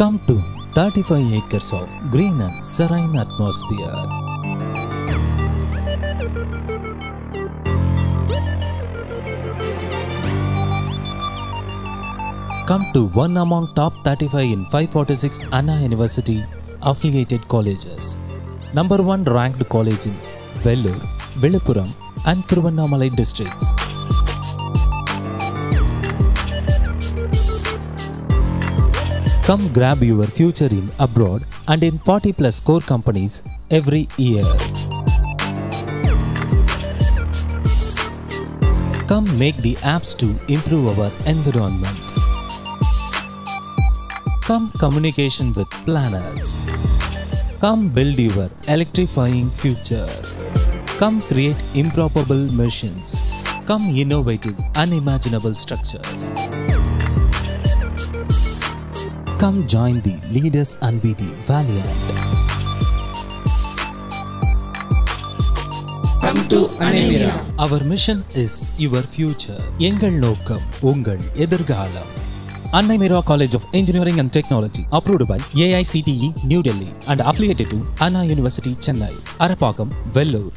Come to 35 acres of green and serene atmosphere. Come to one among top 35 in 546 Anna University affiliated colleges. Number one ranked college in Vellore, Viluppuram and Thiruvannamalai districts. Come grab your future in abroad and in 40 plus core companies every year. Come make the apps to improve our environment. Come communication with planners. Come build your electrifying future. Come create improbable machines. Come innovative unimaginable structures. Come join the Leaders and be the Valiant. Come to Annai Mira. Our mission is your future. எங்கள் நோக்கம் உங்கள் எதிர்காலம் Annai Mira College of Engineering and Technology, approved by AICTE New Delhi and affiliated to Anna University Chennai, Arapakam, Vellore.